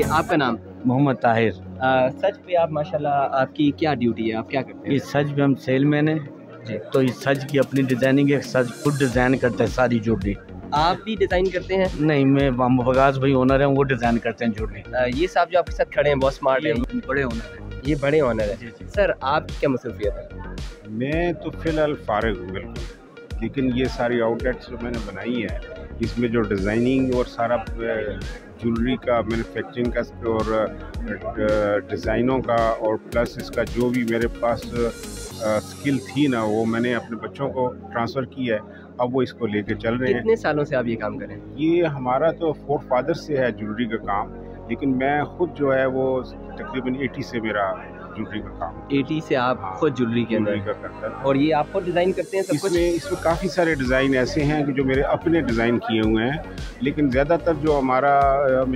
जी आपका नाम? मोहम्मद ताहिर। सच पे आप माशाल्लाह आपकी क्या ड्यूटी है? आप क्या करते हैं? इस सज में हम सेलमैन हैं। जी। तो इस सज की अपनी डिज़ाइनिंग है सज खुद डिज़ाइन करते हैं सारी ज्वेलरी आप भी डिज़ाइन करते हैं? नहीं मैं बगाज भाई ओनर हैं वो डिज़ाइन करते हैं ज्वेलरी ये साहब जो आपके साथ खड़े हैं बहुत स्मार्ट ये हैं बड़े ओनर हैं। ये बड़े ऑनर है। जी जी। सर आप क्या मसरूफियत है? मैं तो फ़िलहाल फारग हूँ बिल्कुल। लेकिन ये सारी आउटलेट्स जो मैंने बनाई है इसमें जो डिज़ाइनिंग और सारा ज्वेलरी का मैन्युफैक्चरिंग का और डिज़ाइनों का और प्लस इसका जो भी मेरे पास स्किल थी ना वो मैंने अपने बच्चों को ट्रांसफ़र किया है। अब वो इसको लेके चल रहे हैं। कितने सालों से आप ये काम करें ये हमारा तो फोर फादर से है ज्वेलरी का काम लेकिन मैं खुद जो है वो तकरीबन एटी से मेरा ज्वेलरी का काम एटी से आप हाँ, खुद ज्वेलरी के अंदर। का करता और ये आप खुद डिज़ाइन करते हैं सब कुछ? इसमें इसमें काफ़ी सारे डिज़ाइन ऐसे हैं कि जो मेरे अपने डिज़ाइन किए हुए हैं लेकिन ज़्यादातर जो हमारा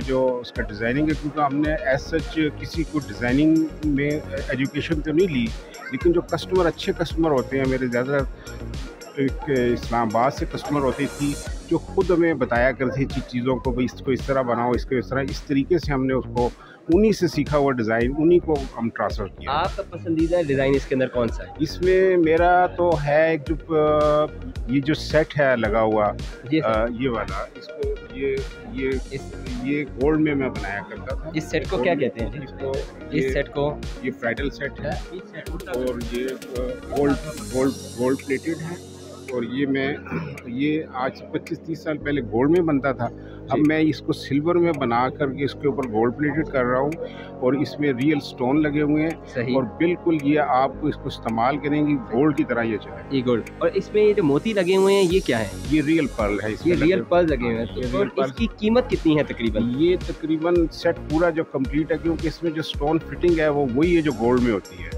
जो उसका डिज़ाइनिंग है क्योंकि हमने एज सच किसी को डिज़ाइनिंग में एजुकेशन तो नहीं ली लेकिन जो कस्टमर अच्छे कस्टमर होते हैं मेरे ज़्यादा एक इस्लामाबाद से कस्टमर होती थी जो खुद हमें बताया करती थी चीज़ों को भाई इसको इस तरह बनाओ इसको इस तरह इस तरीके से हमने उसको उन्हीं से सीखा हुआ डिज़ाइन उन्हीं को हम ट्रांसफ़र किया। आपका पसंदीदा डिज़ाइन इसके अंदर कौन सा है? इसमें मेरा तो है एक जो ये जो सेट है लगा हुआ अ, ये वाला इसको ये ये इस ये गोल्ड में मैं बनाया करता था। इस सेट को क्या कहते हैं? इसको इस सेट को? ये ब्राइडल सेट है। और ये गोल्ड गोल्ड गोल्ड प्लेटेड है। और ये मैं ये आज से पच्चीस तीस साल पहले गोल्ड में बनता था। अब मैं इसको सिल्वर में बना करके इसके ऊपर गोल्ड प्लेटेड कर रहा हूँ और इसमें रियल स्टोन लगे हुए हैं और बिल्कुल ये आपको इसको इस्तेमाल करेंगे गोल्ड की तरह ये चले ये गोल्ड और इसमें ये जो मोती लगे हुए हैं ये क्या है? ये रियल पर्ल है इसमें ये रियल पर्ल लगे हुए हैं। ये तो और इसकी कीमत कितनी है तकरीबन? ये तकरीबन सेट पूरा जो कंप्लीट है क्योंकि इसमें जो स्टोन फिटिंग है वो वही है जो गोल्ड में होती है।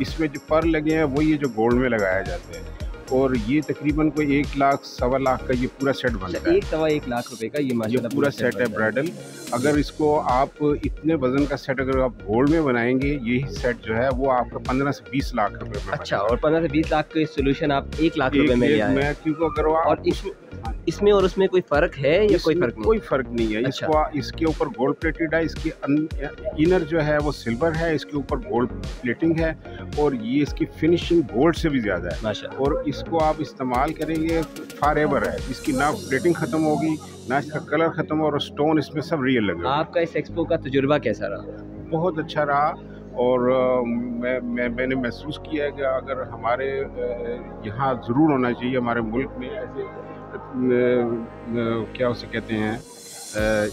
इसमें जो पर लगे हैं वही है जो गोल्ड में लगाया जाते हैं। और ये तकरीबन कोई एक लाख सवा लाख का ये पूरा सेट बनता अच्छा है। एक सवा एक लाख रुपए का ये ये माशाल्लाह पूरा सेट है ब्राइडल अगर इसको आप इतने वज़न का सेट अगर आप गोल्ड में बनाएँगे यही सेट जो है वो आपका पंद्रह से बीस लाख रुपए में अच्छा और पंद्रह से बीस लाख का सोल्यूशन आप एक लाख रुपए में क्योंकि अगर और इसमें और उसमें कोई फ़र्क है या कोई फ़र्क नहीं? कोई फ़र्क नहीं है। अच्छा। इसको इसके ऊपर गोल्ड प्लेटेड है इसके इनर जो है वो सिल्वर है इसके ऊपर गोल्ड प्लेटिंग है और ये इसकी फिनिशिंग गोल्ड से भी ज़्यादा है। और इसको आप इस्तेमाल करेंगे फार एवर है। इसकी ना प्लेटिंग ख़त्म होगी ना इसका कलर ख़त्म और स्टोन इसमें सब रियल लगे आपका इस एक्सपो का तजुर्बा कैसा रहा? बहुत अच्छा रहा और मैं, मैं मैंने महसूस किया है कि अगर हमारे यहाँ ज़रूर होना चाहिए हमारे मुल्क में ऐसे क्या उसे कहते हैं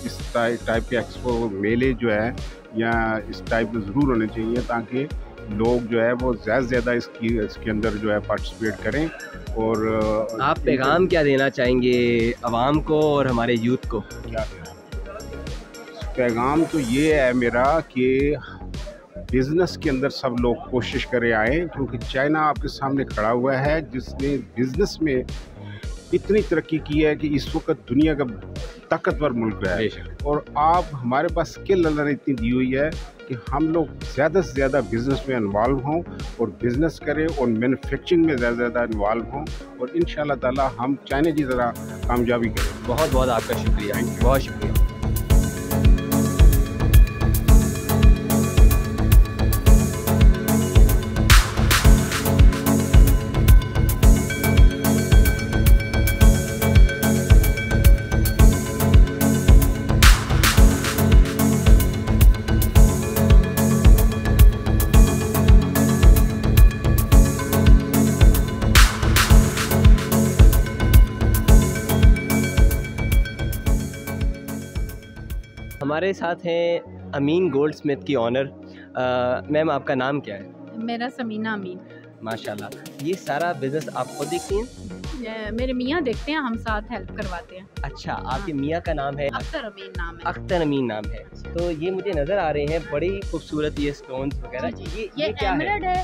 इस टाइप टाइप के एक्सपो मेले जो है या इस टाइप में ज़रूर होने चाहिए ताकि लोग जो है वो ज़्यादा से ज़्यादा इसकी इसके अंदर जो है पार्टिसिपेट करें और आप पैगाम क्या देना चाहेंगे आवाम को और हमारे यूथ को? क्या पैगाम तो ये है मेरा कि बिज़नेस के अंदर सब लोग कोशिश करें आए क्योंकि चाइना आपके सामने खड़ा हुआ है जिसने बिज़नेस में इतनी तरक्की की है कि इस वक्त दुनिया का ताकतवर मुल्क है। और आप हमारे पास स्किल अल्लाह ने इतनी दी हुई है कि हम लोग ज़्यादा से ज़्यादा बिज़नेस में इन्वॉल्व हों और बिज़नेस करें और मैनुफेक्चरिंग में ज़्यादा से ज़्यादा इन्वॉल्व हों और इन ताला हम चाइना की तरह कामयाबी करें। बहुत बहुत आपका शुक्रिया। बहुत शुक्रिया। हमारे साथ हैं अमीन गोल्ड स्मिथ की ऑनर मैम आपका नाम क्या है? मेरा समीना अमीन। माशाल्लाह। ये सारा बिज़नेस आप खुद देखती हैं? मेरे मियाँ देखते हैं हम साथ हेल्प करवाते हैं। अच्छा आपके मियाँ का नाम है? अख्तर अमीन नाम है। अख्तर अमीन नाम है। तो ये मुझे नज़र आ रहे हैं बड़ी खूबसूरत ये स्टोन्स वगैरह। ये ये ये क्या है? है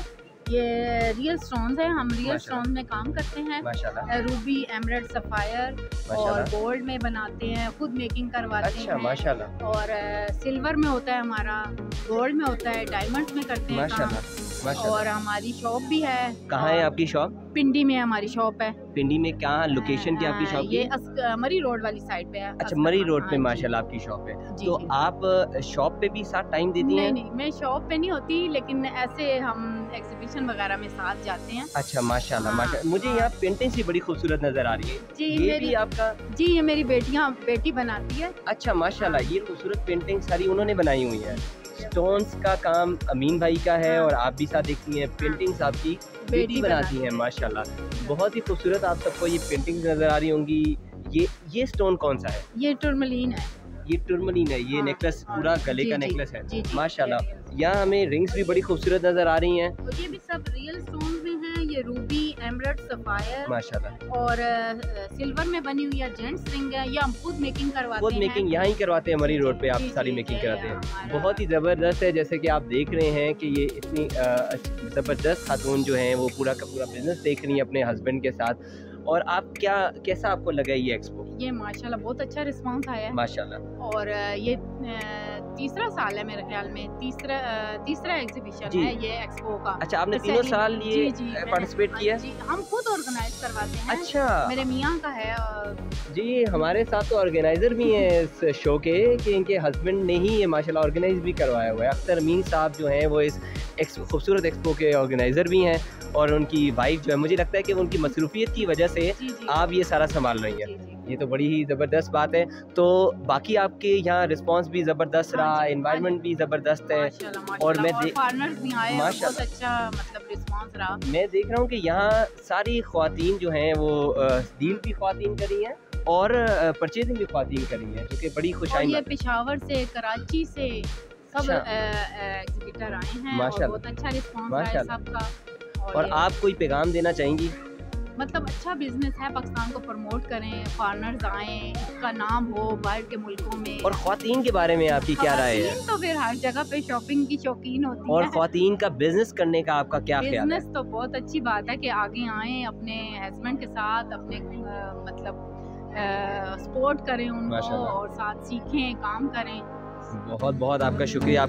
ये रियल स्टोन है हम रियल स्टोन स्टोन्स में काम करते हैं। रूबी एमरेड सफायर और गोल्ड में बनाते हैं खुद मेकिंग करवाते अच्छा हैं। माशाल्लाह। और सिल्वर में होता है हमारा गोल्ड में होता है डायमंड्स में करते हैं माशाल्लाह। और हमारी शॉप भी है। कहाँ है आपकी शॉप पिंडी में हमारी शॉप है। पिंडी में क्या लोकेशन की आपकी शॉप ये की मरी रोड वाली साइड पे है अच्छा मरी रोड पे हाँ माशाल्लाह आपकी शॉप है। तो आप शॉप पे भी साथ टाइम देती हैं? नहीं मैं शॉप पे नहीं होती लेकिन ऐसे हम एग्जीबिशन वगैरह में साथ जाते हैं। अच्छा माशाल्लाह हाँ, माशाल्लाह मुझे हाँ। यहाँ पेंटिंग सी बड़ी खूबसूरत नज़र आ रही है। जी ये मेरी भी आपका जी ये मेरी बेटियाँ बेटी बनाती है। अच्छा माशाल्लाह ये खूबसूरत पेंटिंग सारी उन्होंने बनाई हुई है। स्टोन्स का काम अमीन भाई का है हाँ। और आप भी साथ देखती हैं पेंटिंग्स आपकी बेटी बनाती हैं माशाल्लाह। बहुत ही खूबसूरत आप सबको ये पेंटिंग्स नज़र आ रही होंगी। ये ये स्टोन कौन सा है? ये टुरमलीन है। ये टुरमलिन है ये हाँ, नेकलेस हाँ, पूरा गले का नेकलेस है। माशाल्लाह। यहाँ हमें रिंग्स भी बड़ी खूबसूरत नज़र आ रही है। ये भी सब real stone ruby emerald sapphire माशाल्लाह। और सिल्वर में बनी हुई है जेंट्स रिंग है ये हम खुद मेकिंग करवाते खुद हैं। मेकिंग यहाँ ही करवाते हैं मरी रोड पे आप सारी मेकिंग कराते हैं। बहुत ही ज़बरदस्त है जैसे कि आप देख रहे हैं कि ये इतनी ज़बरदस्त खातून जो है वो पूरा का पूरा बिज़नेस देख रही है अपने हस्बैंड के साथ। और आप क्या कैसा आपको लगा ये एक्सपो ये माशाल्लाह बहुत अच्छा रिस्पांस आया है। माशाल्लाह। और ये तीसरा साल है मेरे ख्याल में तीसरा तीसरा एग्जीबिशन है ये एक्सपो का। अच्छा आपने तीनों साल ये पार्टिसिपेट किया हाँ? जी हम खुद ऑर्गेनाइज करवाते हैं। अच्छा। मेरे मियाँ का है जी हमारे साथ तो ऑर्गेनाइजर भी हैं इस शो के कि इनके हस्बैंड ने ही ये माशाल्लाह ऑर्गेनाइज भी करवाया हुआ है। अख्तर मीन साहब जो हैं वो इस खूबसूरत एक्सपो के ऑर्गेनाइजर भी हैं और उनकी वाइफ जो है मुझे लगता है कि उनकी मसरूफियत की वजह से जी जी। आप ये सारा संभाल रही हैं। ये तो बड़ी ही ज़बरदस्त बात है। तो बाकी आपके यहाँ रिस्पांस भी ज़बरदस्त हाँ रहा इन्वायरमेंट भी ज़बरदस्त है। और मैं और दे- फार्मर्स भी आए बहुत अच्छा मतलब रिस्पांस रहा। मैं देख रहा हूँ कि यहाँ सारी खातन जो हैं वो डील भी खातन करी हैं और परचेजिंग भी खातन करी हैं जो कि बड़ी ये बात है। पेशावर से कराची से सब अच्छा। एग्जीबिटर आए हैं। बहुत अच्छा रिस्पांस है सबका। और आप कोई पैगाम देना चाहेंगी? मतलब अच्छा बिज़नेस है पाकिस्तान को प्रमोट करें फॉरनर्स आए इसका नाम हो बाहर के मुल्कों में। और खातन के बारे में आपकी क्या राय है? तो फिर हर जगह पे शॉपिंग की शौकीन होती और है। खातन का बिज़नेस करने का आपका क्या ख्याल है? बिज़नेस तो बहुत अच्छी बात है कि आगे आए अपने हस्बैंड के साथ अपने मतलब सपोर्ट करें उनको और साथ सीखें काम करें। बहुत बहुत आपका शुक्रिया। आप